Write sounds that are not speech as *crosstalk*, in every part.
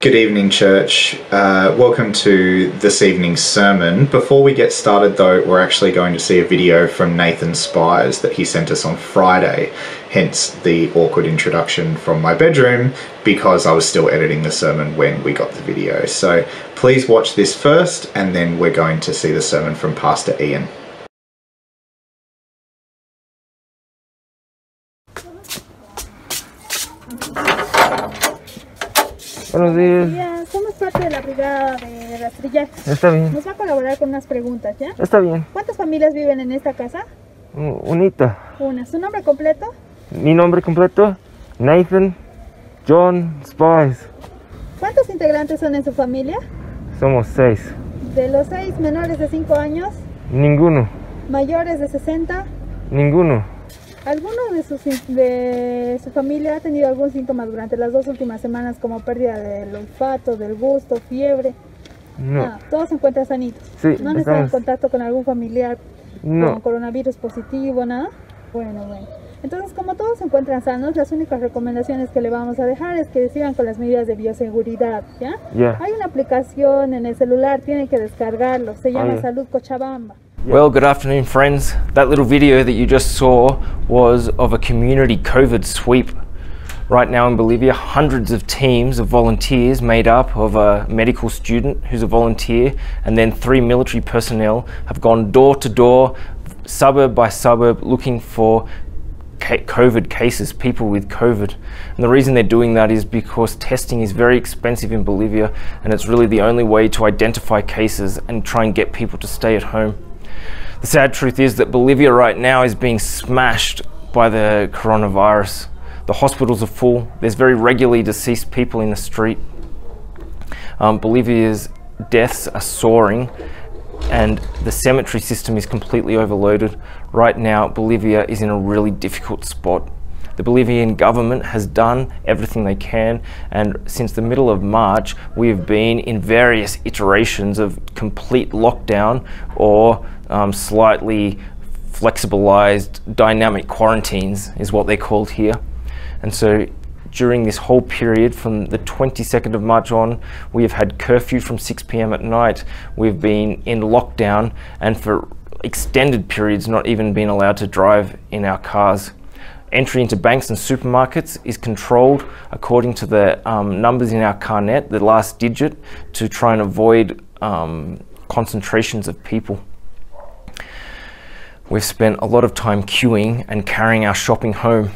Good evening, church. Uh, welcome to this evening's sermon. Before we get started, though, we're actually going to see a video from Nathan Spires that he sent us on Friday, hence the awkward introduction from my bedroom because I was still editing the sermon when we got the video. So please watch this first, and then we're going to see the sermon from Pastor Ian. Buenos días. Ya, somos parte de la brigada de rastrillar. Está bien. Nos va a colaborar con unas preguntas, ¿ya? Está bien. ¿Cuántas familias viven en esta casa? Unita. Una. ¿Su nombre completo? Mi nombre completo, Nathan John Spies. ¿Cuántos integrantes son en su familia? Somos seis. De los seis menores de 5 años, Ninguno. mayores de 60, Ninguno. ¿Alguno de, sus, de su familia ha tenido algún síntoma durante las dos últimas semanas como pérdida del olfato, del gusto, fiebre? No. Nada, todos se encuentran sanitos. Sí, ¿No han estado en contacto con algún familiar con coronavirus positivo, nada? Bueno, bueno. Entonces, como todos se encuentran sanos, las únicas recomendaciones que le vamos a dejar es que sigan con las medidas de bioseguridad, ¿ya? Ya. Hay una aplicación en el celular, tienen que descargarlo, se llama yeah. Salud Cochabamba. Well, good afternoon, friends. That little video that you just saw was of a community COVID sweep. Right now in Bolivia, hundreds of teams of volunteers made up of a medical student who's a volunteer and then three military personnel have gone door to door, suburb by suburb, looking for COVID cases, people with COVID. And the reason they're doing that is because testing is very expensive in Bolivia and it's really the only way to identify cases and try and get people to stay at home. The sad truth is that Bolivia right now is being smashed by the coronavirus. The hospitals are full. There's very regularly deceased people in the street. Um, Bolivia's deaths are soaring, and the cemetery system is completely overloaded. Right now, Bolivia is in a really difficult spot. The Bolivian government has done everything they can, and since the middle of March, we have been in various iterations of complete lockdown or um, slightly flexibilized dynamic quarantines, is what they're called here. And so during this whole period from the 22nd of March on, we have had curfew from 6 pm at night. We've been in lockdown and for extended periods not even been allowed to drive in our cars. Entry into banks and supermarkets is controlled according to the um, numbers in our carnet, the last digit, to try and avoid um, concentrations of people. We've spent a lot of time queuing and carrying our shopping home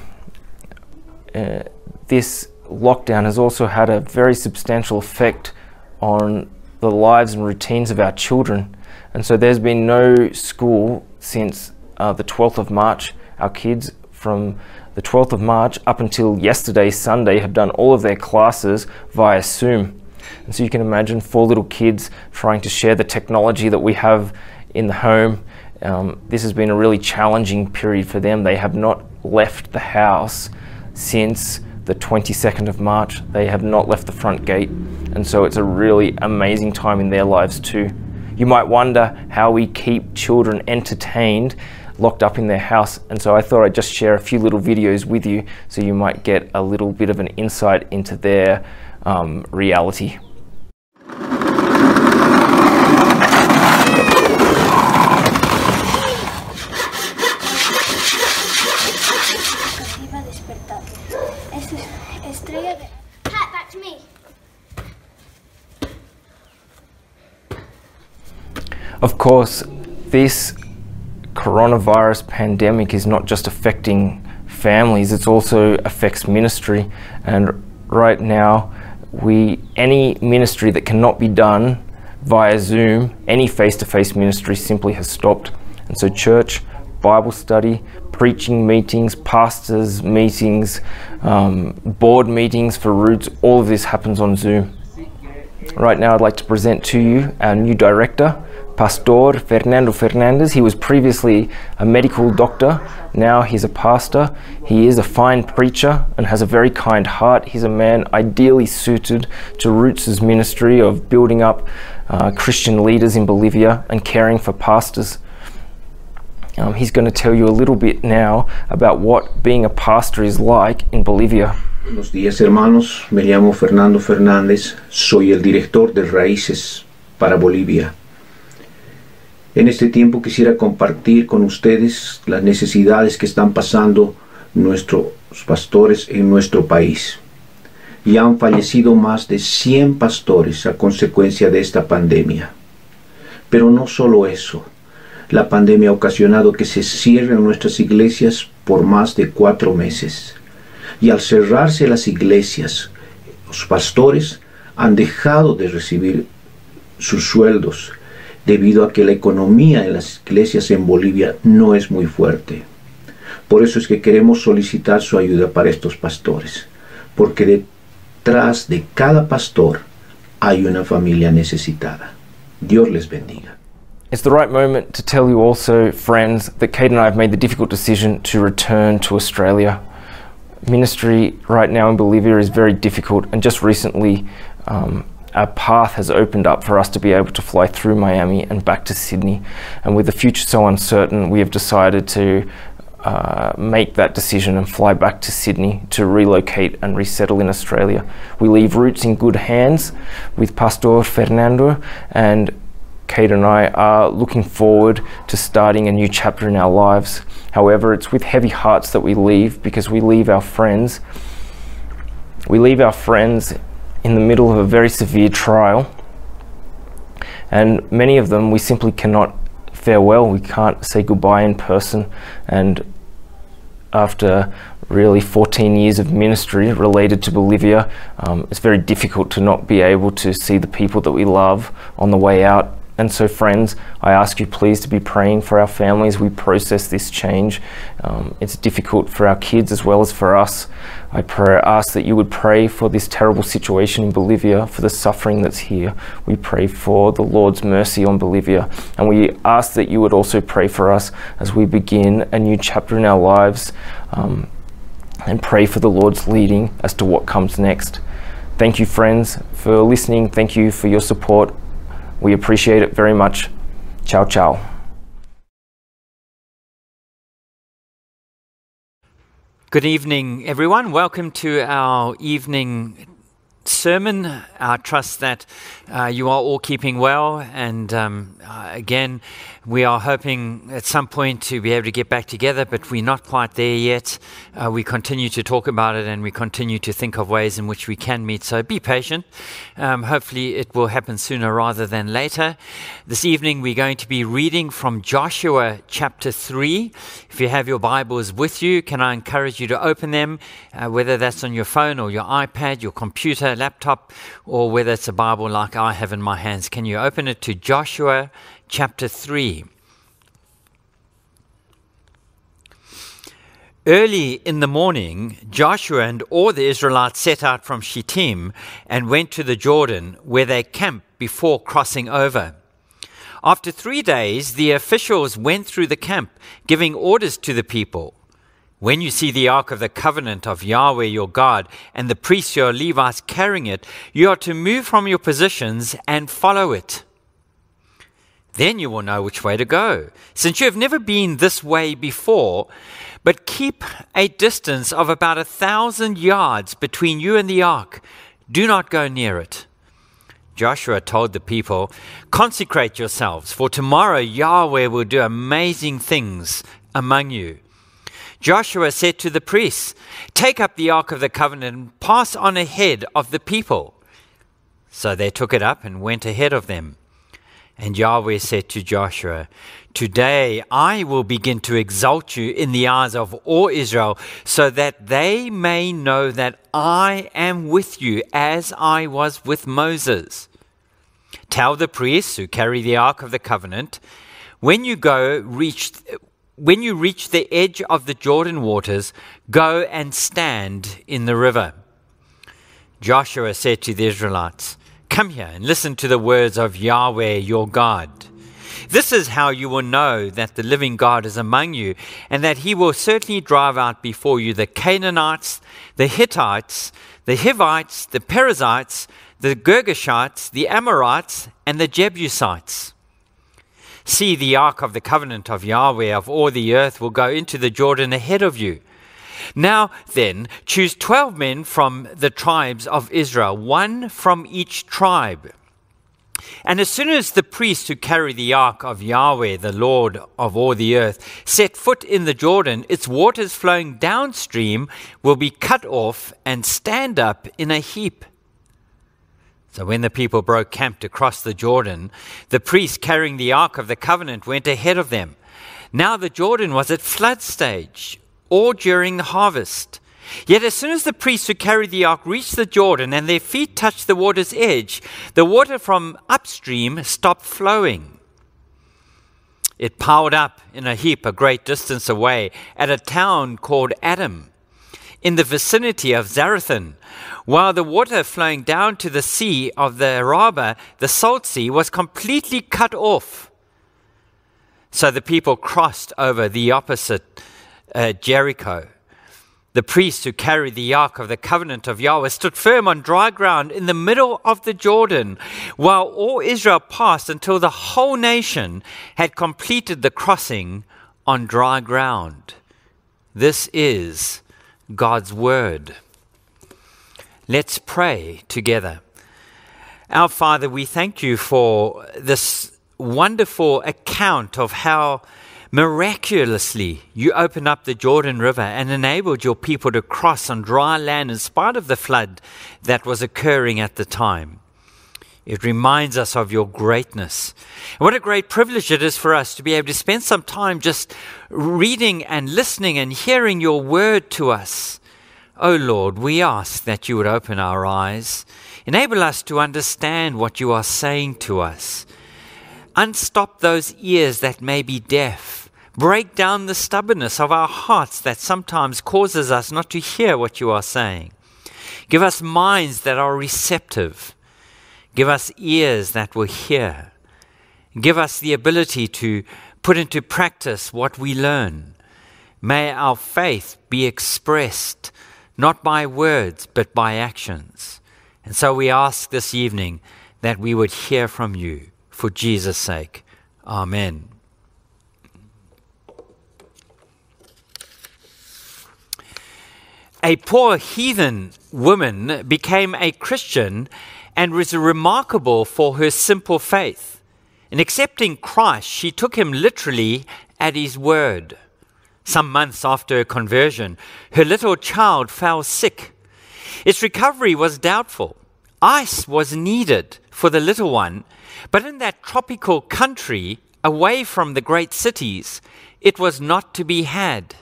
uh, this lockdown has also had a very substantial effect on the lives and routines of our children. And so there's been no school since uh, the 12th of March. Our kids from the 12th of March up until yesterday, Sunday, have done all of their classes via Zoom. And so you can imagine four little kids trying to share the technology that we have in the home. Um, this has been a really challenging period for them. They have not left the house since the 22nd of March. They have not left the front gate, and so it's a really amazing time in their lives too. You might wonder how we keep children entertained locked up in their house, and so I thought I'd just share a few little videos with you so you might get a little bit of an insight into their um, reality. iba a despertar. Es estrella de... Pat, back to me. Of course, this coronavirus pandemic is not just affecting families, it also affects ministry. And right now, we any ministry that cannot be done via Zoom, any face-to-face ministry simply has stopped. And so church, Bible study, preaching meetings, pastors meetings, um, board meetings for Roots, all of this happens on Zoom. Right now, I'd like to present to you our new director, Pastor Fernando Fernandez. He was previously a medical doctor, now he's a pastor. He is a fine preacher and has a very kind heart. He's a man ideally suited to Roots' ministry of building up uh, Christian leaders in Bolivia and caring for pastors. Um, he's going to tell you a little bit now about what being a pastor is like in Bolivia. Buenos días hermanos, me llamo Fernando Fernández, soy el director de Raíces para Bolivia. En este tiempo quisiera compartir con ustedes las necesidades que están pasando nuestros pastores en nuestro país. Ya han fallecido más de 100 pastores a consecuencia de esta pandemia. Pero no solo eso, la pandemia ha ocasionado que se cierren nuestras iglesias por más de cuatro meses. Y al cerrarse las iglesias, los pastores han dejado de recibir sus sueldos debido a que la economía en las iglesias en Bolivia no es muy fuerte. Por eso es que queremos solicitar su ayuda para estos pastores, porque detrás de cada pastor hay una familia necesitada. Dios les bendiga. It's the right moment to tell you also, friends, that Kate and I have made the difficult decision to return to Australia. Ministry right now in Bolivia is very difficult, and just recently, um, a path has opened up for us to be able to fly through Miami and back to Sydney. And with the future so uncertain, we have decided to uh, make that decision and fly back to Sydney to relocate and resettle in Australia. We leave roots in good hands with Pastor Fernando, and Kate and I are looking forward to starting a new chapter in our lives. However, it's with heavy hearts that we leave because we leave our friends. We leave our friends in the middle of a very severe trial, and many of them we simply cannot farewell. We can't say goodbye in person, and after really 14 years of ministry related to Bolivia, um, it's very difficult to not be able to see the people that we love on the way out. And so, friends, I ask you please to be praying for our families. We process this change. Um, it's difficult for our kids as well as for us. I pray, ask that you would pray for this terrible situation in Bolivia, for the suffering that's here. We pray for the Lord's mercy on Bolivia. And we ask that you would also pray for us as we begin a new chapter in our lives um, and pray for the Lord's leading as to what comes next. Thank you, friends, for listening. Thank you for your support. We appreciate it very much. Ciao, ciao. Good evening, everyone. Welcome to our evening sermon. I trust that uh, you are all keeping well. And um, uh, again, we are hoping at some point to be able to get back together, but we're not quite there yet. Uh, we continue to talk about it and we continue to think of ways in which we can meet. So be patient. Um, hopefully, it will happen sooner rather than later. This evening, we're going to be reading from Joshua chapter 3. If you have your Bibles with you, can I encourage you to open them, uh, whether that's on your phone or your iPad, your computer, laptop, or whether it's a Bible like I have in my hands? Can you open it to Joshua chapter 3? Early in the morning, Joshua and all the Israelites set out from Shittim and went to the Jordan, where they camped before crossing over. After three days, the officials went through the camp, giving orders to the people. When you see the Ark of the Covenant of Yahweh your God and the priests your Levites carrying it, you are to move from your positions and follow it. Then you will know which way to go, since you have never been this way before. But keep a distance of about a thousand yards between you and the ark. Do not go near it. Joshua told the people, Consecrate yourselves, for tomorrow Yahweh will do amazing things among you. Joshua said to the priests, Take up the ark of the covenant and pass on ahead of the people. So they took it up and went ahead of them. And Yahweh said to Joshua, Today I will begin to exalt you in the eyes of all Israel, so that they may know that I am with you as I was with Moses. Tell the priests who carry the ark of the covenant, when you go reach when you reach the edge of the Jordan waters, go and stand in the river. Joshua said to the Israelites, Come here and listen to the words of Yahweh your God. This is how you will know that the living God is among you, and that he will certainly drive out before you the Canaanites, the Hittites, the Hivites, the Perizzites, the Girgashites, the Amorites, and the Jebusites. See, the ark of the covenant of Yahweh of all the earth will go into the Jordan ahead of you. Now then, choose 12 men from the tribes of Israel, one from each tribe. And as soon as the priests who carry the ark of Yahweh, the Lord of all the earth, set foot in the Jordan, its waters flowing downstream will be cut off and stand up in a heap. So when the people broke camp to cross the Jordan, the priests carrying the ark of the covenant went ahead of them. Now the Jordan was at flood stage, or during the harvest. Yet as soon as the priests who carried the ark reached the Jordan and their feet touched the water's edge, the water from upstream stopped flowing. It piled up in a heap a great distance away at a town called Adam, in the vicinity of Zarethan, while the water flowing down to the sea of the Arabah, the salt sea, was completely cut off. So the people crossed over the opposite uh, Jericho. The priests who carried the ark of the covenant of Yahweh stood firm on dry ground in the middle of the Jordan, while all Israel passed until the whole nation had completed the crossing on dry ground. This is God's word. Let's pray together. Our Father, we thank you for this wonderful account of how Miraculously, you opened up the Jordan River and enabled your people to cross on dry land in spite of the flood that was occurring at the time. It reminds us of your greatness. And what a great privilege it is for us to be able to spend some time just reading and listening and hearing your word to us. Oh Lord, we ask that you would open our eyes, enable us to understand what you are saying to us, unstop those ears that may be deaf Break down the stubbornness of our hearts that sometimes causes us not to hear what you are saying. Give us minds that are receptive. Give us ears that will hear. Give us the ability to put into practice what we learn. May our faith be expressed not by words, but by actions. And so we ask this evening that we would hear from you for Jesus' sake. Amen. A poor heathen woman became a Christian and was remarkable for her simple faith. In accepting Christ, she took him literally at his word. Some months after her conversion, her little child fell sick. Its recovery was doubtful. Ice was needed for the little one, but in that tropical country, away from the great cities, it was not to be had.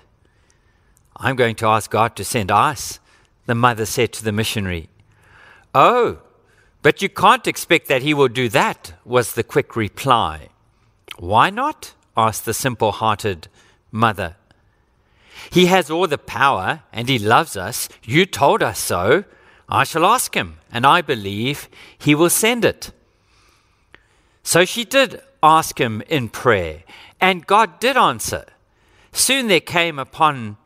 I'm going to ask God to send ice, the mother said to the missionary. Oh, but you can't expect that he will do that, was the quick reply. Why not? asked the simple hearted mother. He has all the power and he loves us. You told us so. I shall ask him, and I believe he will send it. So she did ask him in prayer, and God did answer. Soon there came upon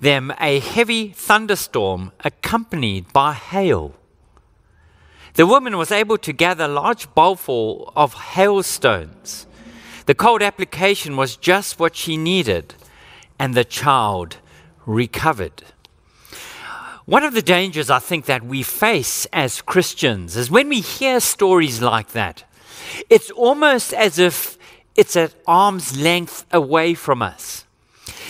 them a heavy thunderstorm accompanied by hail. The woman was able to gather a large bowlful of hailstones. The cold application was just what she needed, and the child recovered. One of the dangers I think that we face as Christians is when we hear stories like that, it's almost as if it's at arm's length away from us.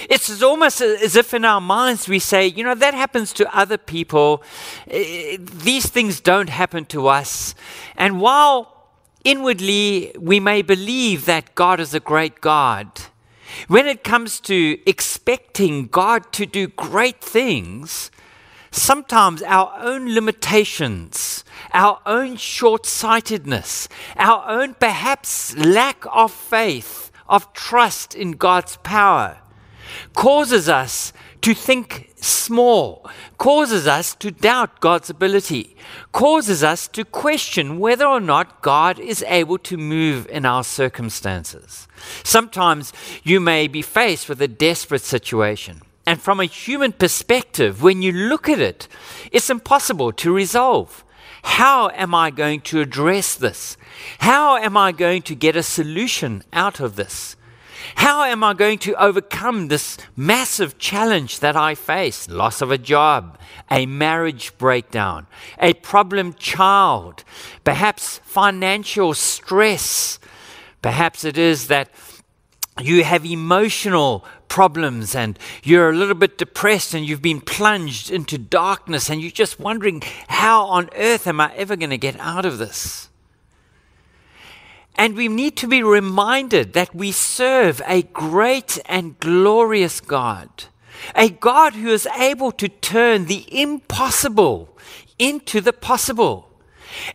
It's almost as if in our minds we say, you know, that happens to other people. Eh, these things don't happen to us. And while inwardly we may believe that God is a great God, when it comes to expecting God to do great things, sometimes our own limitations, our own short sightedness, our own perhaps lack of faith, of trust in God's power, causes us to think small, causes us to doubt God's ability, causes us to question whether or not God is able to move in our circumstances. Sometimes you may be faced with a desperate situation. And from a human perspective, when you look at it, it's impossible to resolve. How am I going to address this? How am I going to get a solution out of this? How am I going to overcome this massive challenge that I face? Loss of a job, a marriage breakdown, a problem child, perhaps financial stress. Perhaps it is that you have emotional problems and you're a little bit depressed and you've been plunged into darkness and you're just wondering, how on earth am I ever going to get out of this? And we need to be reminded that we serve a great and glorious God, a God who is able to turn the impossible into the possible.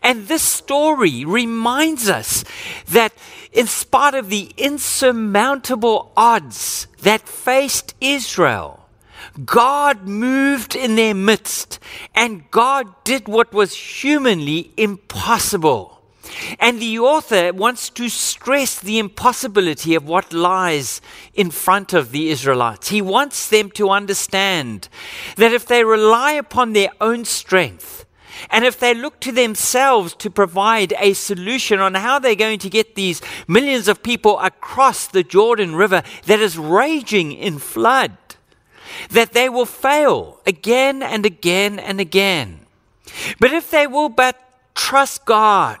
And this story reminds us that, in spite of the insurmountable odds that faced Israel, God moved in their midst and God did what was humanly impossible. And the author wants to stress the impossibility of what lies in front of the Israelites. He wants them to understand that if they rely upon their own strength, and if they look to themselves to provide a solution on how they're going to get these millions of people across the Jordan River that is raging in flood, that they will fail again and again and again. But if they will but trust God,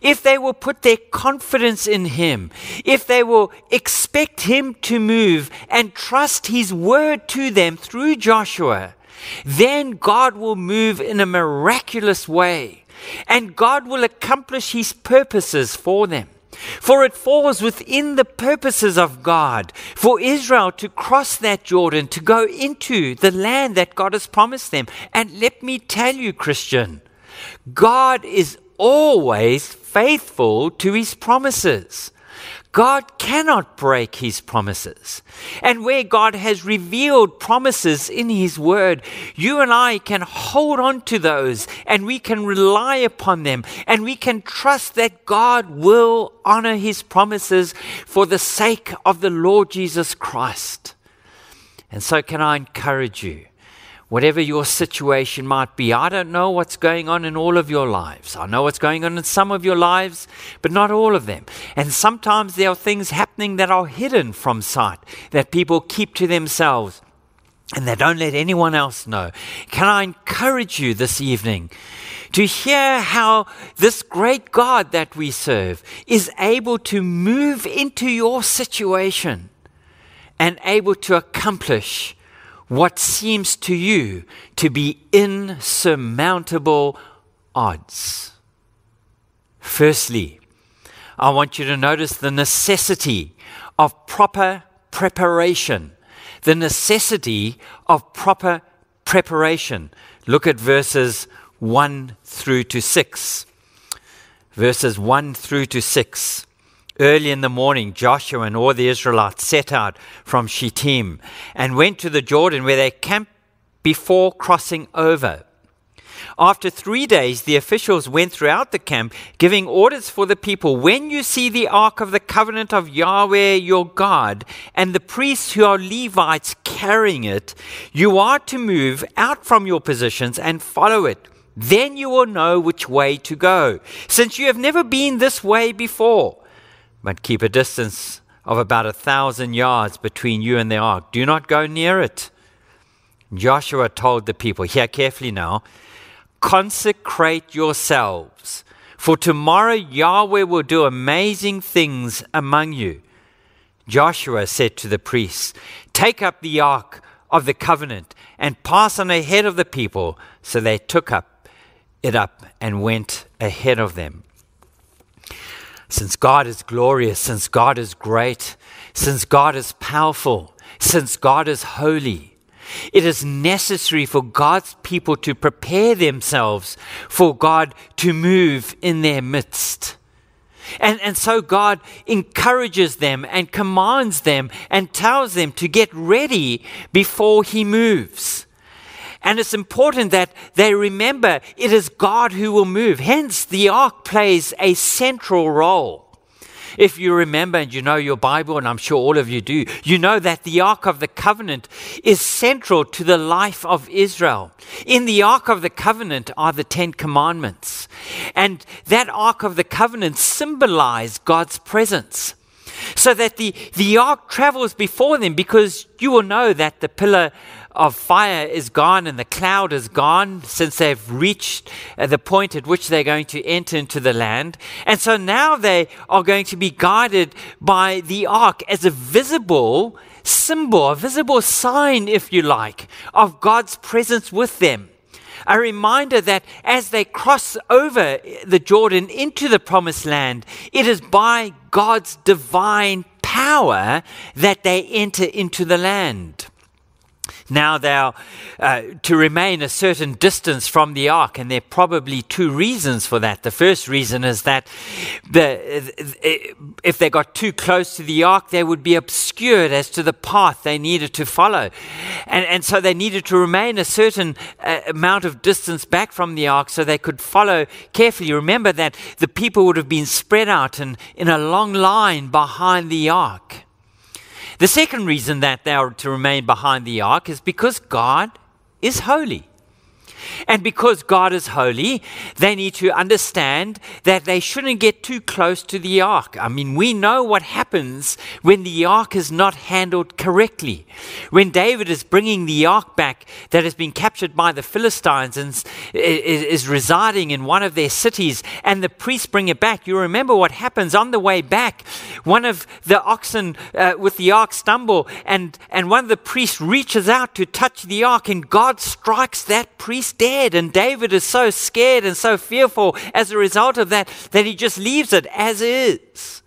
if they will put their confidence in Him, if they will expect Him to move and trust His word to them through Joshua, then God will move in a miraculous way and God will accomplish His purposes for them. For it falls within the purposes of God for Israel to cross that Jordan, to go into the land that God has promised them. And let me tell you, Christian, God is always faithful to his promises. God cannot break his promises. And where God has revealed promises in his word, you and I can hold on to those and we can rely upon them and we can trust that God will honor his promises for the sake of the Lord Jesus Christ. And so, can I encourage you? Whatever your situation might be. I don't know what's going on in all of your lives. I know what's going on in some of your lives, but not all of them. And sometimes there are things happening that are hidden from sight that people keep to themselves and they don't let anyone else know. Can I encourage you this evening to hear how this great God that we serve is able to move into your situation and able to accomplish what seems to you to be insurmountable odds. Firstly, I want you to notice the necessity of proper preparation. The necessity of proper preparation. Look at verses 1 through to 6. Verses 1 through to 6. Early in the morning, Joshua and all the Israelites set out from Shittim and went to the Jordan where they camped before crossing over. After three days, the officials went throughout the camp, giving orders for the people When you see the ark of the covenant of Yahweh your God, and the priests who are Levites carrying it, you are to move out from your positions and follow it. Then you will know which way to go, since you have never been this way before but keep a distance of about a thousand yards between you and the ark. Do not go near it. Joshua told the people, hear carefully now, consecrate yourselves, for tomorrow Yahweh will do amazing things among you. Joshua said to the priests, Take up the ark of the covenant and pass on ahead of the people. So they took up it up and went ahead of them since God is glorious, since God is great, since God is powerful, since God is holy, it is necessary for God's people to prepare themselves for God to move in their midst. And, and so God encourages them and commands them and tells them to get ready before He moves. And it's important that they remember it is God who will move. Hence, the ark plays a central role. If you remember and you know your Bible, and I'm sure all of you do, you know that the Ark of the Covenant is central to the life of Israel. In the Ark of the Covenant are the Ten Commandments. And that Ark of the Covenant symbolized God's presence. so that the, the ark travels before them because you will know that the pillar of fire is gone and the cloud is gone since they've reached uh, the point at which they're going to enter into the land. And so now they are going to be guided by the ark as a visible symbol, a visible sign, if you like, of God's presence with them. A reminder that as they cross over the Jordan into the promised land, it is by God's divine power that they enter into the land. Now thou uh, to remain a certain distance from the ark, and there are probably two reasons for that. The first reason is that the, if they got too close to the ark, they would be obscured as to the path they needed to follow, and and so they needed to remain a certain uh, amount of distance back from the ark so they could follow carefully. Remember that the people would have been spread out and in a long line behind the ark. The second reason that they are to remain behind the ark is because God is holy. And because God is holy, they need to understand that they shouldn't get too close to the ark. I mean, we know what happens when the ark is not handled correctly. When David is bringing the ark back that has been captured by the Philistines and is residing in one of their cities, and the priests bring it back, you remember what happens on the way back. One of the oxen uh, with the ark stumble, and, and one of the priests reaches out to touch the ark, and God strikes that priest dead. And David is so scared and so fearful as a result of that that he just leaves it as is.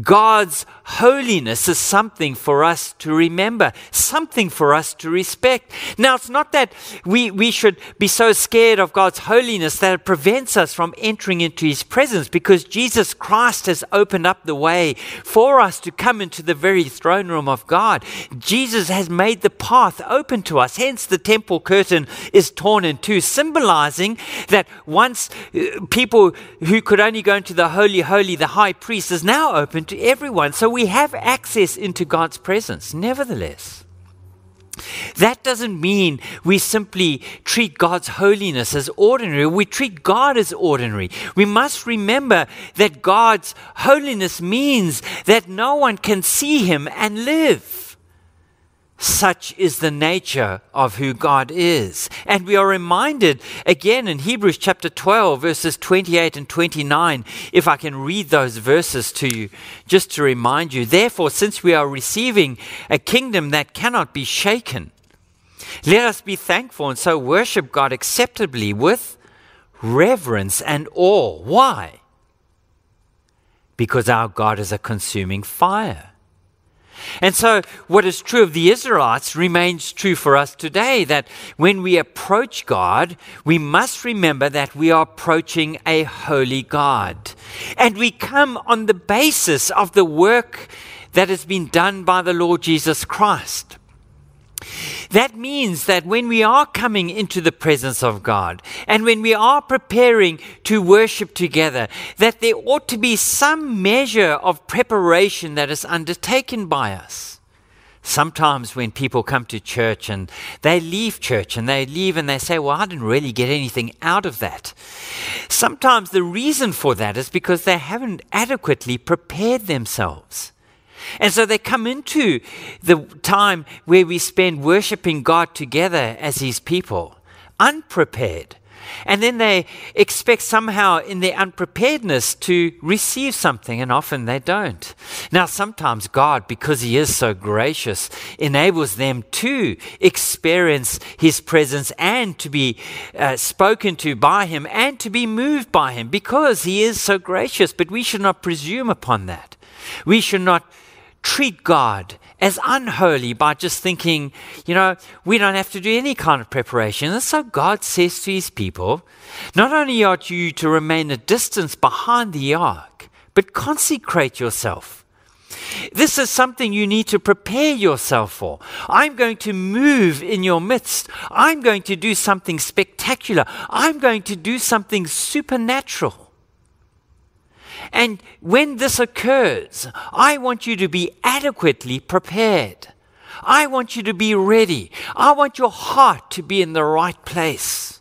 God's holiness is something for us to remember, something for us to respect. Now, it's not that we, we should be so scared of God's holiness that it prevents us from entering into His presence because Jesus Christ has opened up the way for us to come into the very throne room of God. Jesus has made the path open to us. Hence, the temple curtain is torn in two, symbolizing that once uh, people who could only go into the holy, holy, the high priest is now open to everyone. So we have access into God's presence. Nevertheless, that doesn't mean we simply treat God's holiness as ordinary. We treat God as ordinary. We must remember that God's holiness means that no one can see Him and live. Such is the nature of who God is. And we are reminded again in Hebrews chapter 12, verses 28 and 29, if I can read those verses to you, just to remind you. Therefore, since we are receiving a kingdom that cannot be shaken, let us be thankful and so worship God acceptably with reverence and awe. Why? Because our God is a consuming fire. And so, what is true of the Israelites remains true for us today that when we approach God, we must remember that we are approaching a holy God. And we come on the basis of the work that has been done by the Lord Jesus Christ. That means that when we are coming into the presence of God and when we are preparing to worship together, that there ought to be some measure of preparation that is undertaken by us. Sometimes when people come to church and they leave church and they leave and they say, Well, I didn't really get anything out of that. Sometimes the reason for that is because they haven't adequately prepared themselves. And so they come into the time where we spend worshiping God together as His people, unprepared. And then they expect somehow in their unpreparedness to receive something, and often they don't. Now, sometimes God, because He is so gracious, enables them to experience His presence and to be uh, spoken to by Him and to be moved by Him because He is so gracious. But we should not presume upon that. We should not treat God as unholy by just thinking, you know, we don't have to do any kind of preparation. And so God says to his people, not only are you to remain a distance behind the ark, but consecrate yourself. This is something you need to prepare yourself for. I'm going to move in your midst. I'm going to do something spectacular. I'm going to do something supernatural. And when this occurs, I want you to be adequately prepared. I want you to be ready. I want your heart to be in the right place.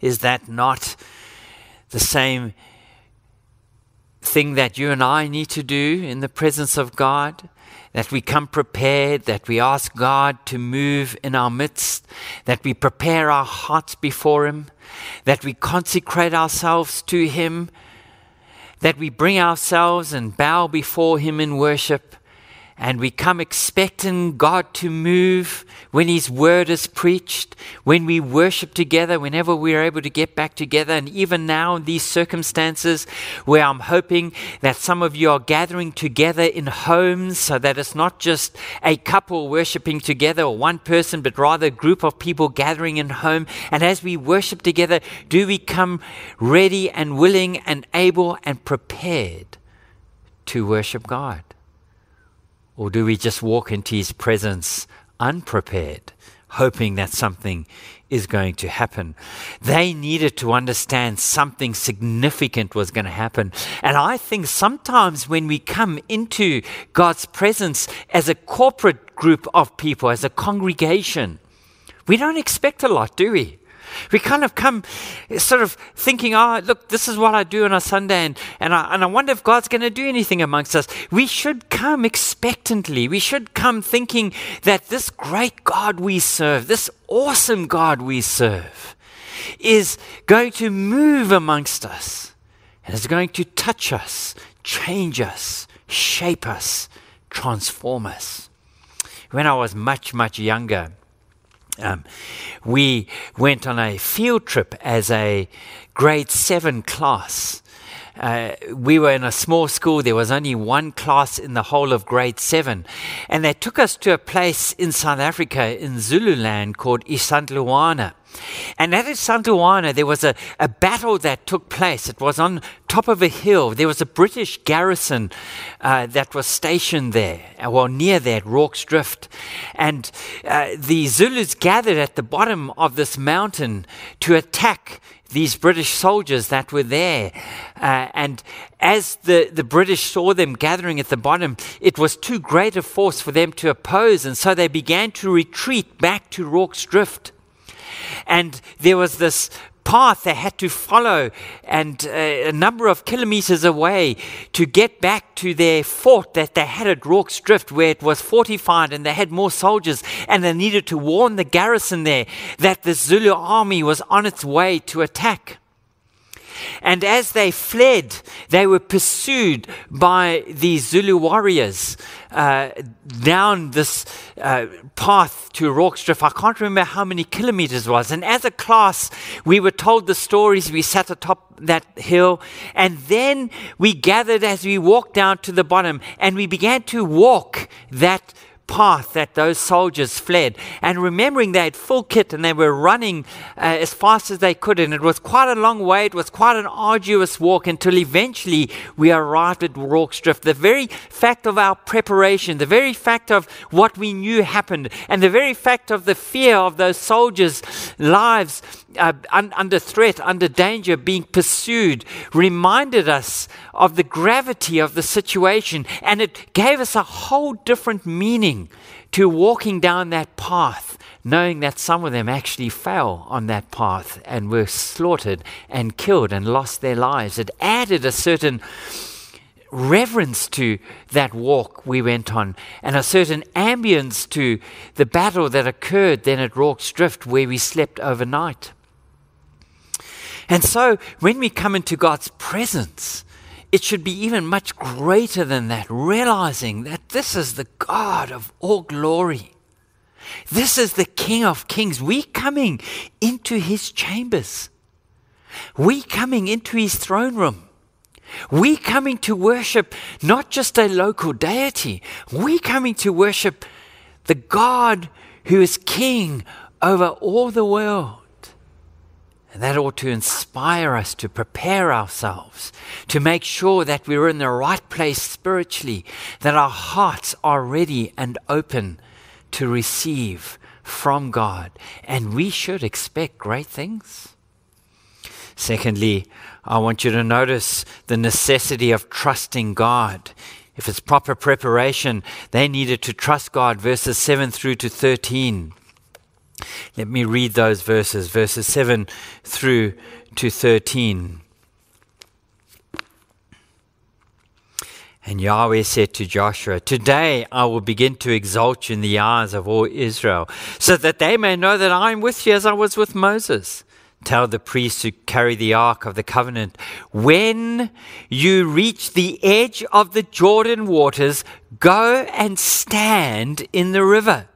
Is that not the same thing that you and I need to do in the presence of God. That we come prepared, that we ask God to move in our midst, that we prepare our hearts before Him, that we consecrate ourselves to Him, that we bring ourselves and bow before Him in worship, and we come expecting God to move when His word is preached, when we worship together, whenever we are able to get back together, and even now in these circumstances where I'm hoping that some of you are gathering together in homes so that it's not just a couple worshiping together or one person, but rather a group of people gathering in home. And as we worship together, do we come ready and willing and able and prepared to worship God? Or do we just walk into his presence unprepared, hoping that something is going to happen? They needed to understand something significant was going to happen. And I think sometimes when we come into God's presence as a corporate group of people, as a congregation, we don't expect a lot, do we? We kind of come sort of thinking, oh, look, this is what I do on a Sunday, and, and, I, and I wonder if God's going to do anything amongst us. We should come expectantly. We should come thinking that this great God we serve, this awesome God we serve, is going to move amongst us and is going to touch us, change us, shape us, transform us. When I was much, much younger, um, we went on a field trip as a grade seven class. Uh, we were in a small school. There was only one class in the whole of grade seven. And they took us to a place in South Africa, in Zululand, called Isandlwana. And at Isandlwana, there was a, a battle that took place. It was on top of a hill. There was a British garrison uh, that was stationed there, uh, well, near there at Rorke's Drift. And uh, the Zulus gathered at the bottom of this mountain to attack these British soldiers that were there. Uh, and as the, the British saw them gathering at the bottom, it was too great a force for them to oppose. And so they began to retreat back to Rorke's Drift. And there was this path they had to follow and uh, a number of kilometers away to get back to their fort that they had at Rorke's Drift where it was fortified and they had more soldiers and they needed to warn the garrison there that the Zulu army was on its way to attack. And as they fled, they were pursued by these Zulu warriors uh, down this uh, path to Rorke's Drift. I can't remember how many kilometers it was. And as a class, we were told the stories. We sat atop that hill. And then we gathered as we walked down to the bottom and we began to walk that path that those soldiers fled. And remembering they had full kit and they were running uh, as fast as they could. And it was quite a long way, it was quite an arduous walk until eventually we arrived at Rorke's Drift. The very fact of our preparation, the very fact of what we knew happened, and the very fact of the fear of those soldiers' lives uh, un- under threat, under danger, being pursued, reminded us of the gravity of the situation. And it gave us a whole different meaning to walking down that path, knowing that some of them actually fell on that path and were slaughtered and killed and lost their lives. It added a certain reverence to that walk we went on and a certain ambience to the battle that occurred then at Rorke's Drift where we slept overnight. And so when we come into God's presence, it should be even much greater than that, realizing that this is the God of all glory. This is the King of kings. We coming into his chambers. We coming into his throne room. We coming to worship not just a local deity. We coming to worship the God who is king over all the world. And that ought to inspire us to prepare ourselves, to make sure that we're in the right place spiritually, that our hearts are ready and open to receive from God. And we should expect great things. Secondly, I want you to notice the necessity of trusting God. If it's proper preparation, they needed to trust God, verses 7 through to 13. Let me read those verses, verses 7 through to 13. And Yahweh said to Joshua, Today I will begin to exalt you in the eyes of all Israel, so that they may know that I am with you as I was with Moses. Tell the priests who carry the ark of the covenant, when you reach the edge of the Jordan waters, go and stand in the river.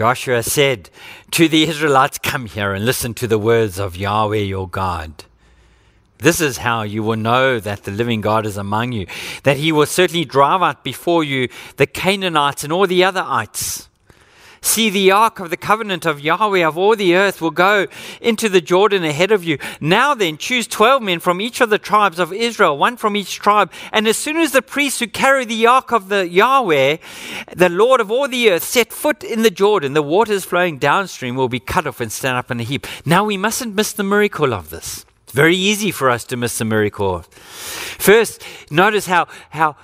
Joshua said to the Israelites, Come here and listen to the words of Yahweh your God. This is how you will know that the living God is among you, that he will certainly drive out before you the Canaanites and all the other ites. See, the ark of the covenant of Yahweh of all the earth will go into the Jordan ahead of you. Now then, choose 12 men from each of the tribes of Israel, one from each tribe. And as soon as the priests who carry the ark of the Yahweh, the Lord of all the earth, set foot in the Jordan, the waters flowing downstream will be cut off and stand up in a heap. Now we mustn't miss the miracle of this. It's very easy for us to miss the miracle. First, notice how, how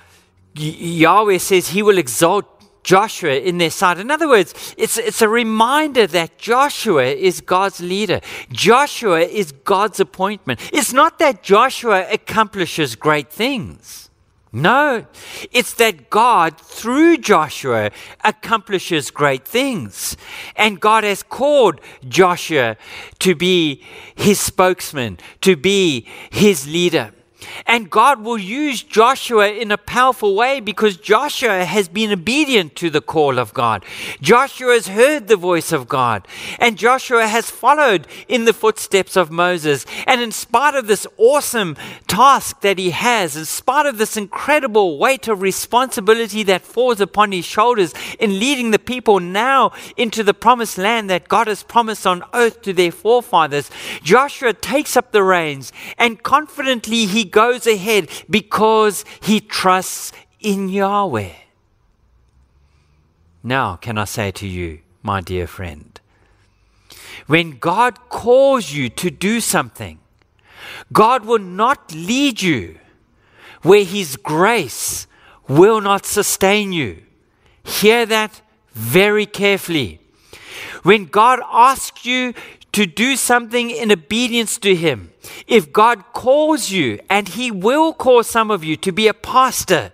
Yahweh says he will exalt Joshua in their sight. In other words, it's, it's a reminder that Joshua is God's leader. Joshua is God's appointment. It's not that Joshua accomplishes great things. No, it's that God, through Joshua, accomplishes great things. And God has called Joshua to be his spokesman, to be his leader. And God will use Joshua in a powerful way because Joshua has been obedient to the call of God. Joshua has heard the voice of God. And Joshua has followed in the footsteps of Moses. And in spite of this awesome task that he has, in spite of this incredible weight of responsibility that falls upon his shoulders in leading the people now into the promised land that God has promised on oath to their forefathers, Joshua takes up the reins and confidently he goes ahead because he trusts in Yahweh. Now, can I say to you, my dear friend, when God calls you to do something, God will not lead you where His grace will not sustain you. Hear that very carefully. When God asks you to do something in obedience to Him, if God calls you, and He will call some of you to be a pastor,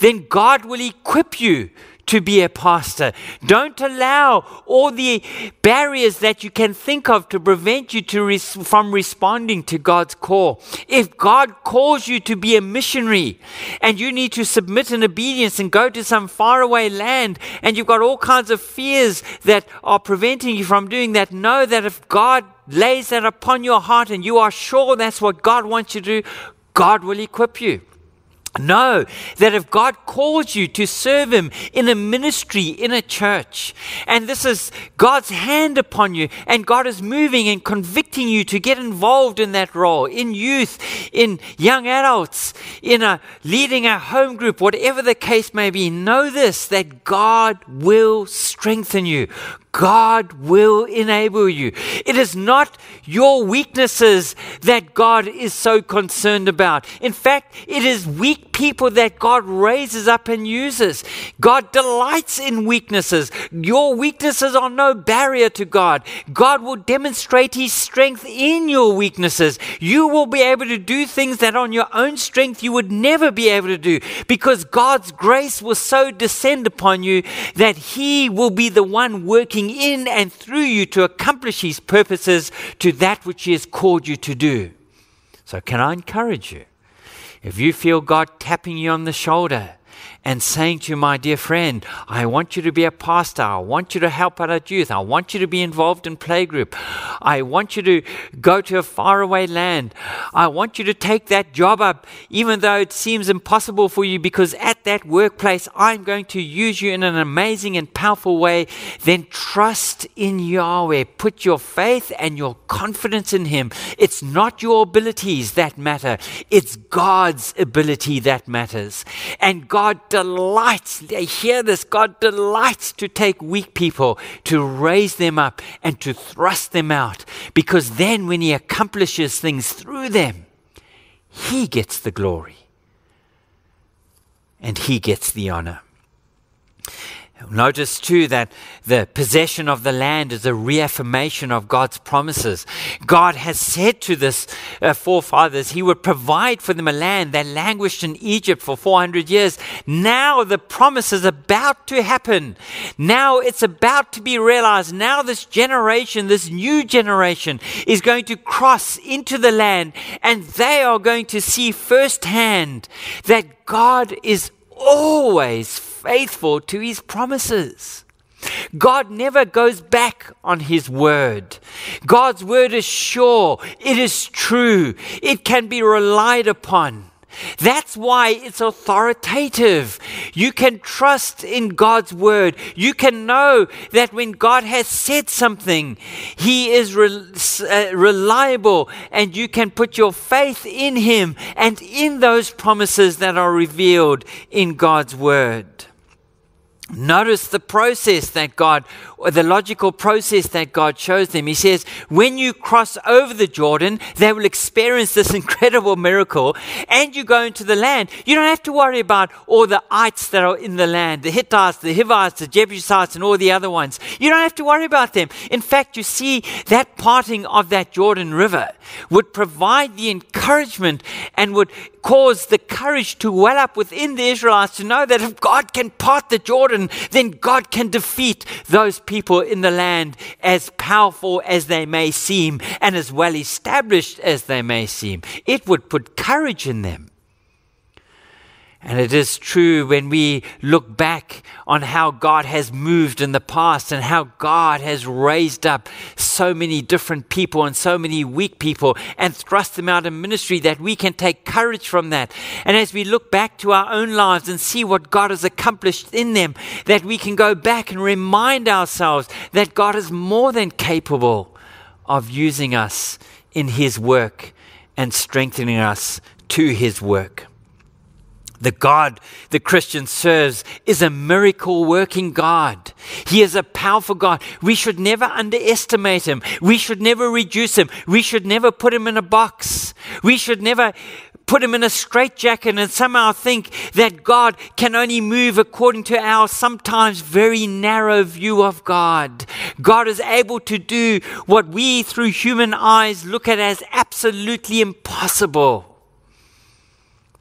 then God will equip you to be a pastor. Don't allow all the barriers that you can think of to prevent you to res- from responding to God's call. If God calls you to be a missionary and you need to submit in obedience and go to some faraway land and you've got all kinds of fears that are preventing you from doing that, know that if God lays that upon your heart and you are sure that's what God wants you to do, God will equip you. Know that if God calls you to serve Him in a ministry, in a church, and this is God's hand upon you, and God is moving and convicting you to get involved in that role, in youth, in young adults, in a leading a home group, whatever the case may be, know this that God will strengthen you. God will enable you. It is not your weaknesses that God is so concerned about. In fact, it is weak people that God raises up and uses. God delights in weaknesses. Your weaknesses are no barrier to God. God will demonstrate His strength in your weaknesses. You will be able to do things that on your own strength you would never be able to do because God's grace will so descend upon you that He will be the one working in and through you to accomplish His purposes to that which He has called you to do. So, can I encourage you? If you feel God tapping you on the shoulder, and saying to my dear friend, I want you to be a pastor. I want you to help out at youth. I want you to be involved in playgroup. I want you to go to a faraway land. I want you to take that job up, even though it seems impossible for you, because at that workplace, I'm going to use you in an amazing and powerful way. Then trust in Yahweh. Put your faith and your confidence in Him. It's not your abilities that matter, it's God's ability that matters. And God delights, they hear this, God delights to take weak people, to raise them up, and to thrust them out. Because then, when He accomplishes things through them, He gets the glory and He gets the honor. Notice too that the possession of the land is a reaffirmation of God's promises. God has said to this uh, forefathers he would provide for them a land that languished in Egypt for 400 years. Now the promise is about to happen. Now it's about to be realized. Now this generation, this new generation is going to cross into the land and they are going to see firsthand that God is always faithful to his promises. God never goes back on his word. God's word is sure, it is true, it can be relied upon. That's why it's authoritative. You can trust in God's word. You can know that when God has said something, He is re- uh, reliable, and you can put your faith in Him and in those promises that are revealed in God's word. Notice the process that God, the logical process that God shows them. He says, when you cross over the Jordan, they will experience this *laughs* incredible miracle, and you go into the land. You don't have to worry about all the ites that are in the land the Hittites, the Hivites, the Jebusites, and all the other ones. You don't have to worry about them. In fact, you see, that parting of that Jordan River would provide the encouragement and would cause the courage to well up within the Israelites to know that if God can part the Jordan, then God can defeat those people in the land as powerful as they may seem and as well established as they may seem. It would put courage in them. And it is true when we look back on how God has moved in the past and how God has raised up so many different people and so many weak people and thrust them out in ministry that we can take courage from that. And as we look back to our own lives and see what God has accomplished in them, that we can go back and remind ourselves that God is more than capable of using us in His work and strengthening us to His work. The God the Christian serves is a miracle working God. He is a powerful God. We should never underestimate him. We should never reduce him. We should never put him in a box. We should never put him in a straitjacket and somehow think that God can only move according to our sometimes very narrow view of God. God is able to do what we through human eyes look at as absolutely impossible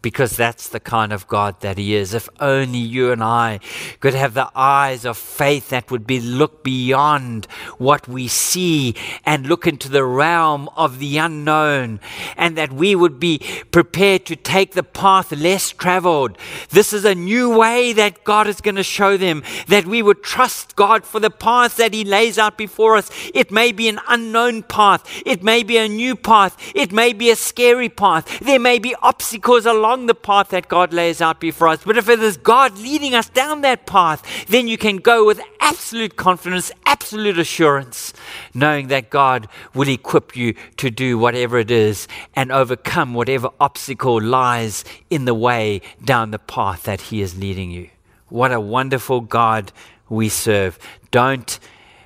because that's the kind of God that He is. If only you and I could have the eyes of faith that would be look beyond what we see and look into the realm of the unknown, and that we would be prepared to take the path less traveled. This is a new way that God is going to show them, that we would trust God for the path that He lays out before us. It may be an unknown path, it may be a new path, it may be a scary path, there may be obstacles along along the path that God lays out before us. But if it is God leading us down that path, then you can go with absolute confidence, absolute assurance, knowing that God will equip you to do whatever it is and overcome whatever obstacle lies in the way down the path that He is leading you. What a wonderful God we serve. Don't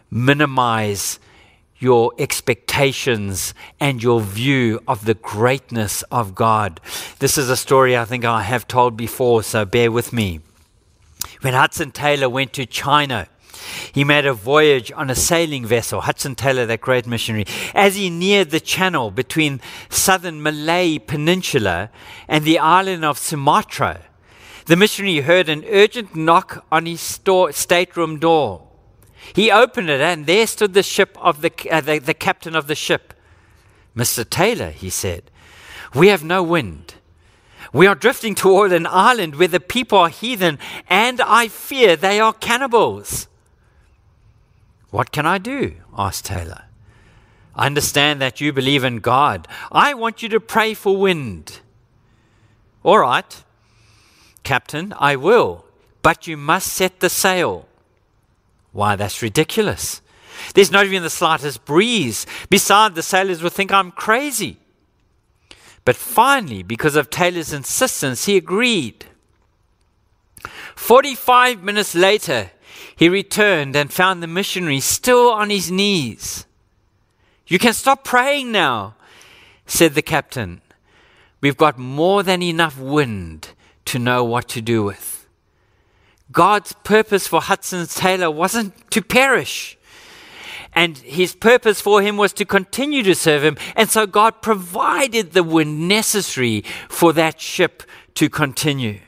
minimize your expectations and your view of the greatness of God. This is a story I think I have told before, so bear with me. When Hudson Taylor went to China, he made a voyage on a sailing vessel, Hudson Taylor, that great missionary. As he neared the channel between southern Malay Peninsula and the island of Sumatra, the missionary heard an urgent knock on his store, stateroom door. He opened it, and there stood the ship of the, uh, the, the captain of the ship. Mr. Taylor, he said, we have no wind. We are drifting toward an island where the people are heathen, and I fear they are cannibals. What can I do? asked Taylor. I understand that you believe in God. I want you to pray for wind. All right, Captain, I will, but you must set the sail. Why, that's ridiculous. There's not even the slightest breeze. Besides, the sailors would think I'm crazy. But finally, because of Taylor's insistence, he agreed. 45 minutes later, he returned and found the missionary still on his knees. You can stop praying now, said the captain. We've got more than enough wind to know what to do with. God's purpose for Hudson Taylor wasn't to perish. And his purpose for him was to continue to serve him. And so God provided the wind necessary for that ship to continue.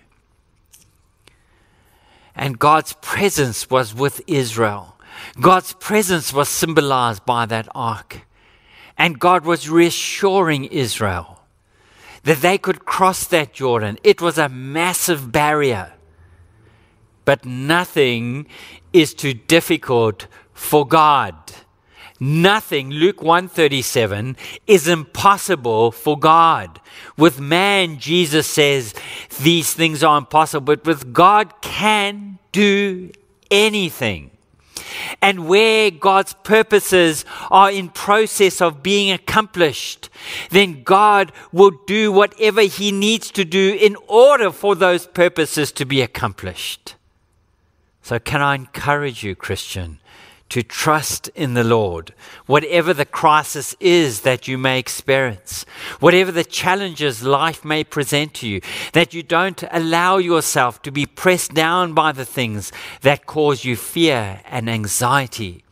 And God's presence was with Israel. God's presence was symbolized by that ark. And God was reassuring Israel that they could cross that Jordan. It was a massive barrier. But nothing is too difficult for God. Nothing, Luke 137, is impossible for God. With man, Jesus says these things are impossible, but with God can do anything. And where God's purposes are in process of being accomplished, then God will do whatever he needs to do in order for those purposes to be accomplished. So can I encourage you, Christian, to trust in the Lord, whatever the crisis is that you may experience, whatever the challenges life may present to you, that you don't allow yourself to be pressed down by the things that cause you fear and anxiety,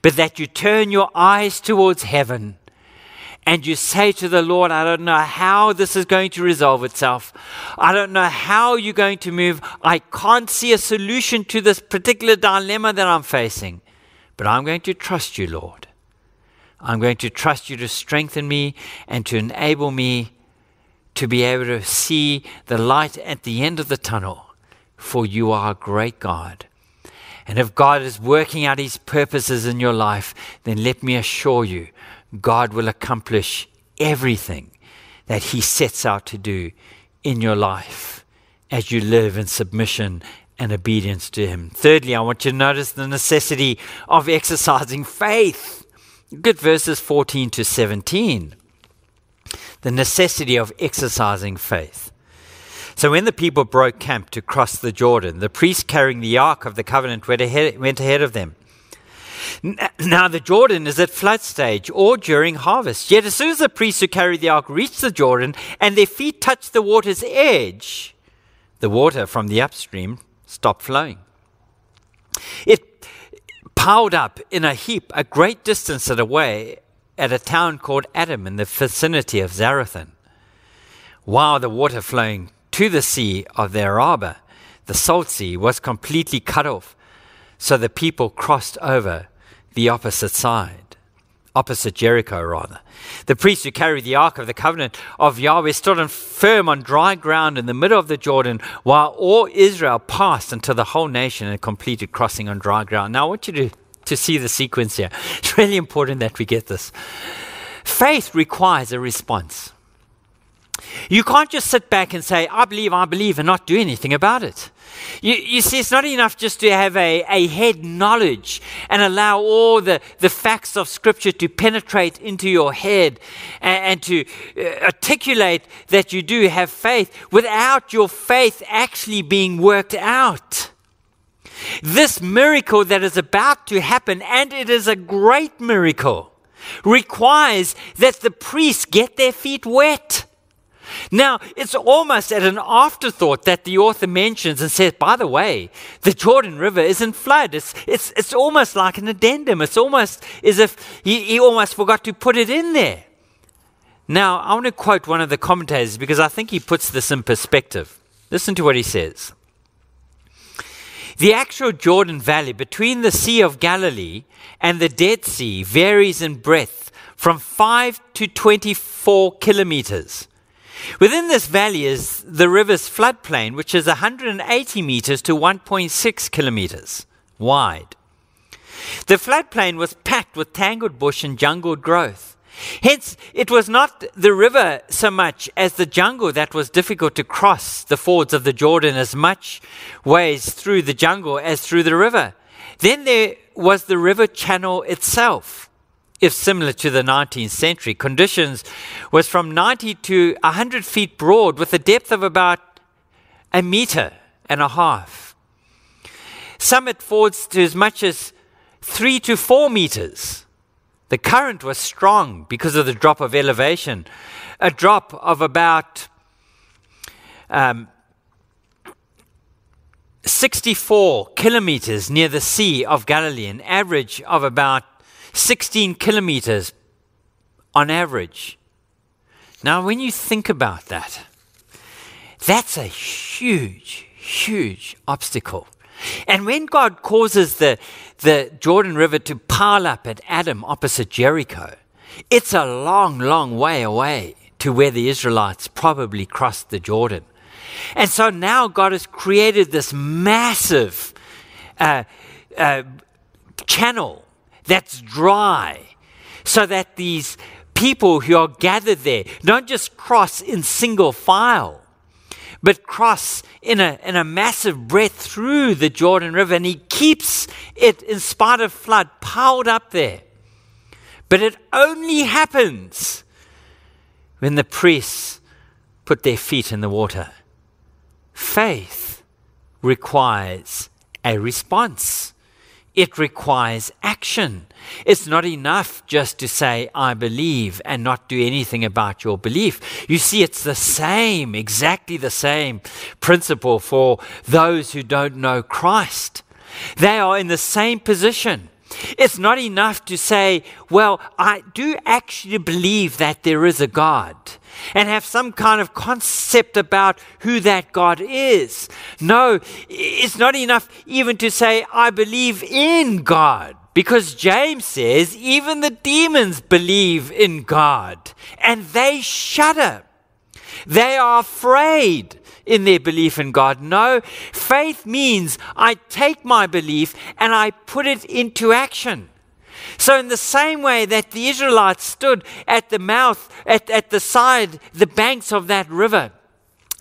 but that you turn your eyes towards heaven and you say to the Lord, I don't know how this is going to resolve itself. I don't know how you're going to move. I can't see a solution to this particular dilemma that I'm facing. But I'm going to trust you, Lord. I'm going to trust you to strengthen me and to enable me to be able to see the light at the end of the tunnel, for you are a great God. And if God is working out his purposes in your life, then let me assure you, God will accomplish everything that He sets out to do in your life as you live in submission and obedience to Him. Thirdly, I want you to notice the necessity of exercising faith. Good verses 14 to 17. The necessity of exercising faith. So when the people broke camp to cross the Jordan, the priest carrying the ark of the covenant went ahead, went ahead of them. Now the Jordan is at flood stage or during harvest. Yet as soon as the priests who carried the ark reached the Jordan and their feet touched the water's edge, the water from the upstream stopped flowing. It piled up in a heap a great distance away at a town called Adam in the vicinity of Zarethan. While the water flowing to the sea of the Arabah, the salt sea, was completely cut off, so the people crossed over the opposite side, opposite Jericho, rather. The priests who carried the Ark of the Covenant of Yahweh stood on firm on dry ground in the middle of the Jordan while all Israel passed until the whole nation had completed crossing on dry ground. Now, I want you to, to see the sequence here. *laughs* It's really important that we get this. Faith requires a response. You can't just sit back and say, I believe, I believe, and not do anything about it. You, you, see, it's not enough just to have a, a head knowledge and allow all the, the facts of Scripture to penetrate into your head and, and to uh, articulate that you do have faith without your faith actually being worked out. This miracle that is about to happen, and it is a great miracle, requires that the priests get their feet wet. Now, it's almost at an afterthought that the author mentions and says, by the way, the Jordan River is in flood. It's, it's, it's almost like an addendum. It's almost as if he, he almost forgot to put it in there. Now, I want to quote one of the commentators because I think he puts this in perspective. Listen to what he says. The actual Jordan Valley between the Sea of Galilee and the Dead Sea varies in breadth from 5 to 24 kilometers. Within this valley is the river's floodplain, which is 180 meters to 1.6 kilometers wide. The floodplain was packed with tangled bush and jungle growth. Hence, it was not the river so much as the jungle that was difficult to cross the fords of the Jordan as much ways through the jungle as through the river. Then there was the river channel itself if similar to the 19th century. Conditions was from 90 to 100 feet broad with a depth of about a meter and a half. Some fords to as much as three to four meters. The current was strong because of the drop of elevation, a drop of about um, 64 kilometers near the Sea of Galilee, an average of about 16 kilometers on average. Now, when you think about that, that's a huge, huge obstacle. And when God causes the, the Jordan River to pile up at Adam opposite Jericho, it's a long, long way away to where the Israelites probably crossed the Jordan. And so now God has created this massive uh, uh, channel that's dry so that these people who are gathered there don't just cross in single file, but cross in a, in a massive breadth through the Jordan River. And he keeps it, in spite of flood, piled up there. But it only happens when the priests put their feet in the water. Faith requires a response. It requires action. It's not enough just to say, I believe, and not do anything about your belief. You see, it's the same, exactly the same principle for those who don't know Christ. They are in the same position. It's not enough to say, well, I do actually believe that there is a God and have some kind of concept about who that God is. No, it's not enough even to say, I believe in God. Because James says, even the demons believe in God and they shudder. They are afraid in their belief in God. No, faith means I take my belief and I put it into action. So, in the same way that the Israelites stood at the mouth, at, at the side, the banks of that river,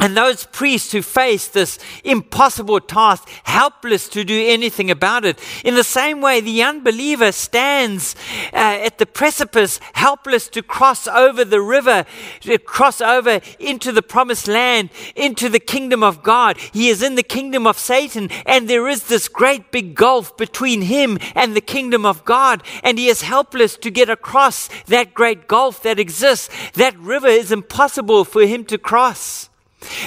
and those priests who faced this impossible task, helpless to do anything about it, in the same way, the unbeliever stands uh, at the precipice, helpless to cross over the river, to cross over into the promised land, into the kingdom of God. He is in the kingdom of Satan, and there is this great big gulf between him and the kingdom of God, and he is helpless to get across that great gulf that exists. That river is impossible for him to cross.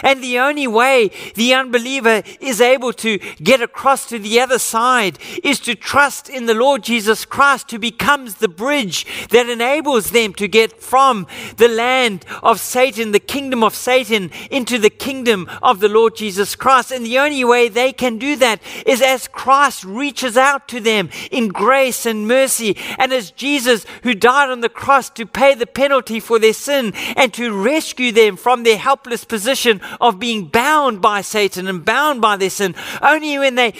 And the only way the unbeliever is able to get across to the other side is to trust in the Lord Jesus Christ, who becomes the bridge that enables them to get from the land of Satan, the kingdom of Satan, into the kingdom of the Lord Jesus Christ. And the only way they can do that is as Christ reaches out to them in grace and mercy, and as Jesus, who died on the cross to pay the penalty for their sin and to rescue them from their helpless position of being bound by Satan and bound by their sin. Only when they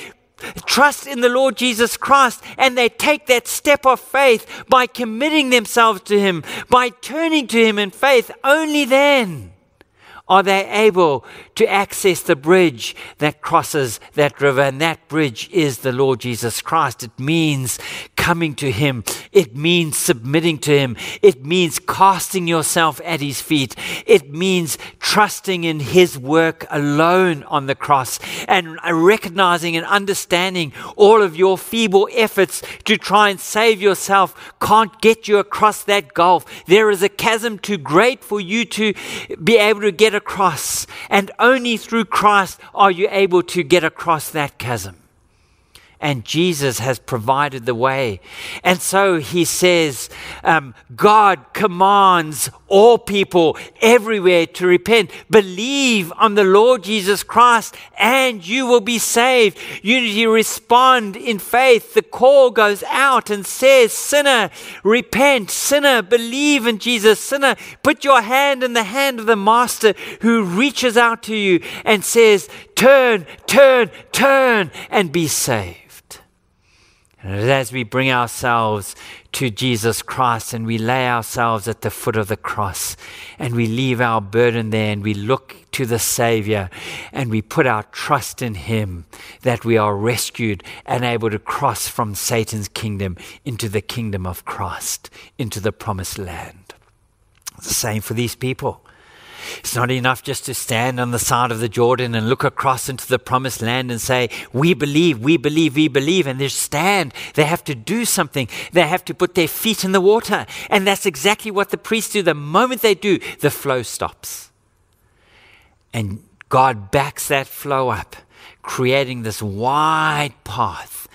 trust in the Lord Jesus Christ and they take that step of faith by committing themselves to Him, by turning to Him in faith, only then are they able to access the bridge that crosses that river. And that bridge is the Lord Jesus Christ. It means coming to Him, it means submitting to Him, it means casting yourself at His feet, it means trusting in His work alone on the cross and recognizing and understanding all of your feeble efforts to try and save yourself. Can't get you across that gulf. There is a chasm too great for you to be able to get across, and only through Christ are you able to get across that chasm and Jesus has provided the way. And so he says, um, God commands all people everywhere to repent. Believe on the Lord Jesus Christ and you will be saved. Unity respond in faith. The call goes out and says, Sinner, repent. Sinner, believe in Jesus. Sinner, put your hand in the hand of the Master who reaches out to you and says, Turn, turn, turn, and be saved. And as we bring ourselves to Jesus Christ and we lay ourselves at the foot of the cross and we leave our burden there and we look to the Savior and we put our trust in Him, that we are rescued and able to cross from Satan's kingdom into the kingdom of Christ, into the promised land. The same for these people. It's not enough just to stand on the side of the Jordan and look across into the promised land and say, We believe, we believe, we believe, and they stand. They have to do something. They have to put their feet in the water. And that's exactly what the priests do. The moment they do, the flow stops. And God backs that flow up creating this wide path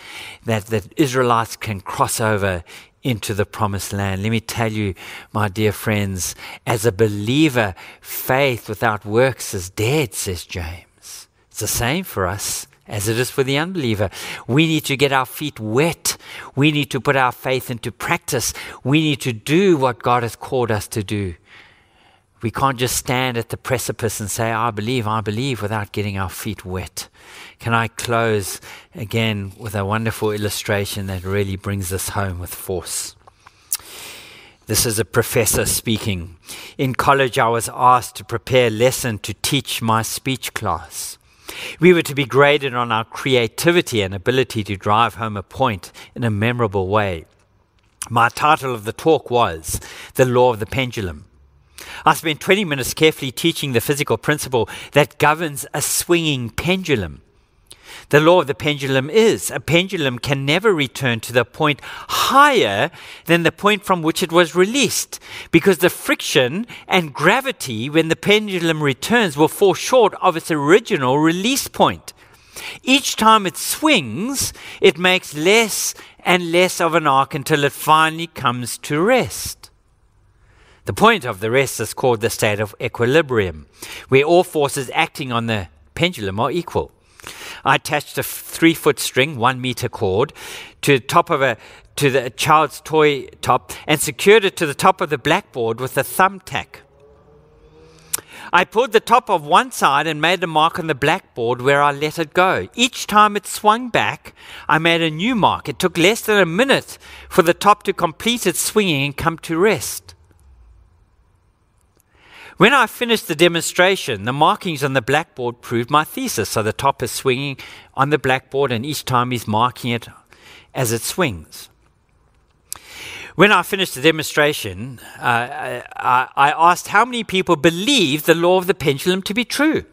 that the Israelites can cross over into the promised land. Let me tell you, my dear friends, as a believer, faith without works is dead, says James. It's the same for us as it is for the unbeliever. We need to get our feet wet. We need to put our faith into practice. We need to do what God has called us to do. We can't just stand at the precipice and say, I believe, I believe, without getting our feet wet. Can I close again with a wonderful illustration that really brings this home with force? This is a professor speaking. In college, I was asked to prepare a lesson to teach my speech class. We were to be graded on our creativity and ability to drive home a point in a memorable way. My title of the talk was The Law of the Pendulum. I spent 20 minutes carefully teaching the physical principle that governs a swinging pendulum. The law of the pendulum is a pendulum can never return to the point higher than the point from which it was released, because the friction and gravity when the pendulum returns will fall short of its original release point. Each time it swings, it makes less and less of an arc until it finally comes to rest. The point of the rest is called the state of equilibrium, where all forces acting on the pendulum are equal. I attached a three foot string, one meter cord, to the top of a to the child's toy top and secured it to the top of the blackboard with a thumbtack. I pulled the top of one side and made a mark on the blackboard where I let it go. Each time it swung back, I made a new mark. It took less than a minute for the top to complete its swinging and come to rest. When I finished the demonstration, the markings on the blackboard proved my thesis. So the top is swinging on the blackboard, and each time he's marking it as it swings. When I finished the demonstration, uh, I, I asked how many people believe the law of the pendulum to be true.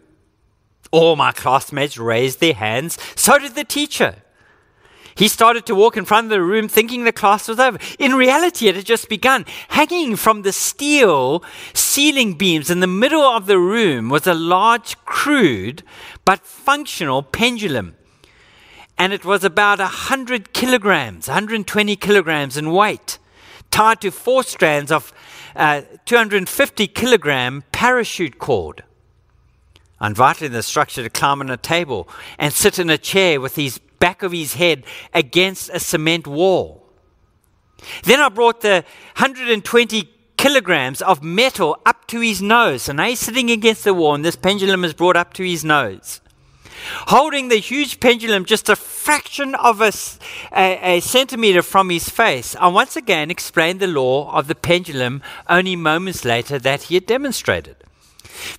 All my classmates raised their hands, so did the teacher. He started to walk in front of the room thinking the class was over. In reality, it had just begun. Hanging from the steel ceiling beams in the middle of the room was a large, crude, but functional pendulum. And it was about 100 kilograms, 120 kilograms in weight, tied to four strands of uh, 250 kilogram parachute cord. I invited the instructor to climb on a table and sit in a chair with his back of his head against a cement wall. Then I brought the 120 kilograms of metal up to his nose. And now he's sitting against the wall, and this pendulum is brought up to his nose. Holding the huge pendulum just a fraction of a, a, a, centimeter from his face, I once again explained the law of the pendulum only moments later that he had demonstrated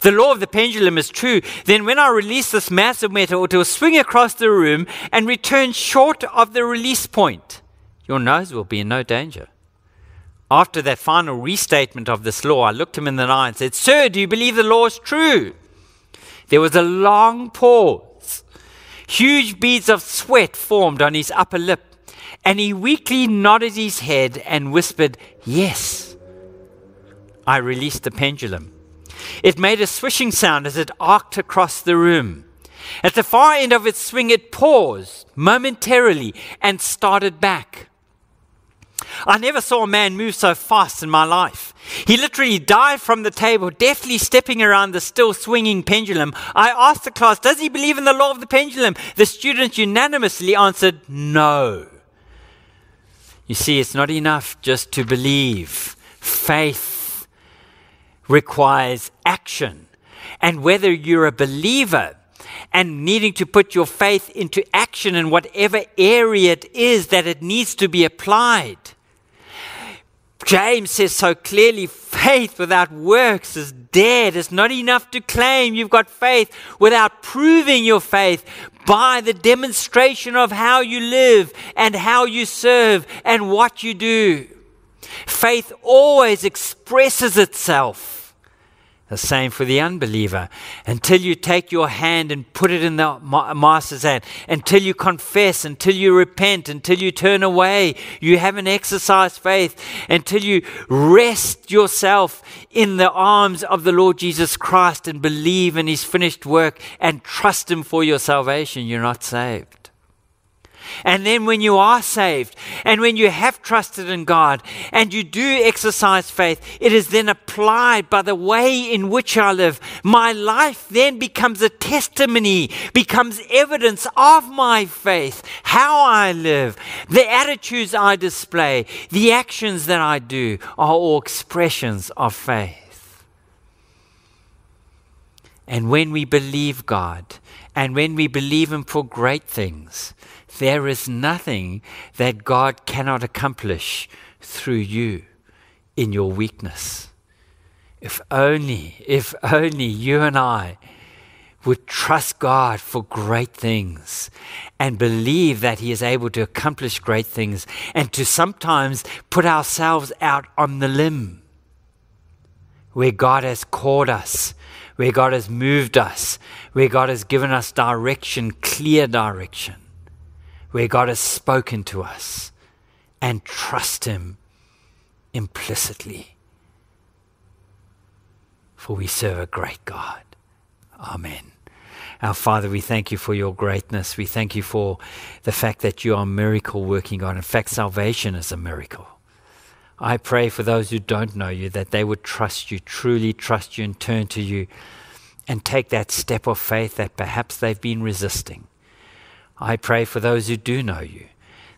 the law of the pendulum is true, then when I release this massive metal, it will swing across the room and return short of the release point. Your nose will be in no danger. After that final restatement of this law, I looked him in the eye and said, Sir, do you believe the law is true? There was a long pause. Huge beads of sweat formed on his upper lip, and he weakly nodded his head and whispered, Yes. I released the pendulum. It made a swishing sound as it arced across the room. At the far end of its swing, it paused momentarily and started back. I never saw a man move so fast in my life. He literally dived from the table, deftly stepping around the still swinging pendulum. I asked the class, Does he believe in the law of the pendulum? The students unanimously answered, No. You see, it's not enough just to believe. Faith requires action. And whether you're a believer and needing to put your faith into action in whatever area it is that it needs to be applied. James says so clearly faith without works is dead. It's not enough to claim you've got faith without proving your faith by the demonstration of how you live and how you serve and what you do. Faith always expresses itself The same for the unbeliever. Until you take your hand and put it in the master's hand, until you confess, until you repent, until you turn away, you haven't exercised faith, until you rest yourself in the arms of the Lord Jesus Christ and believe in his finished work and trust him for your salvation, you're not saved. And then when you are saved and when you have trusted in God and you do exercise faith, it is then applied by the way in which I live. My life then becomes a testimony, becomes evidence of my faith, how I live, the attitudes I display, the actions that I do are all expressions of faith. And when we believe God, and when we believe Him for great things, there is nothing that God cannot accomplish through you in your weakness. If only, if only you and I would trust God for great things and believe that He is able to accomplish great things and to sometimes put ourselves out on the limb where God has called us, where God has moved us, where God has given us direction, clear direction where God has spoken to us and trust Him implicitly. For we serve a great God. Amen. Our Father, we thank you for your greatness. We thank you for the fact that you are a miracle working God. In fact, salvation is a miracle. I pray for those who don't know you that they would trust you, truly trust you, and turn to you and take that step of faith that perhaps they've been resisting. I pray for those who do know you,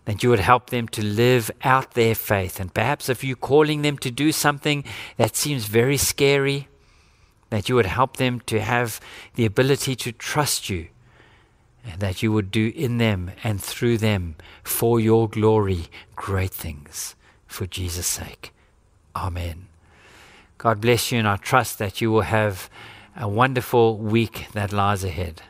that you would help them to live out their faith. And perhaps if you're calling them to do something that seems very scary, that you would help them to have the ability to trust you, and that you would do in them and through them for your glory great things for Jesus' sake. Amen. God bless you, and I trust that you will have a wonderful week that lies ahead.